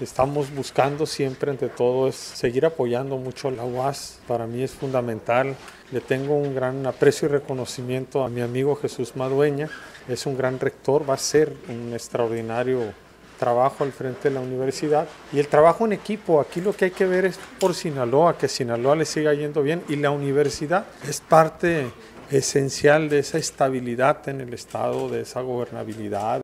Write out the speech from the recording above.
estamos buscando siempre, entre todo, es seguir apoyando mucho la UAS. Para mí es fundamental. Le tengo un gran aprecio y reconocimiento a mi amigo Jesús Madueña. Es un gran rector, va a ser un extraordinario trabajo al frente de la universidad y el trabajo en equipo. Aquí lo que hay que ver es por Sinaloa, que Sinaloa le siga yendo bien y la universidad es parte esencial de esa estabilidad en el Estado, de esa gobernabilidad.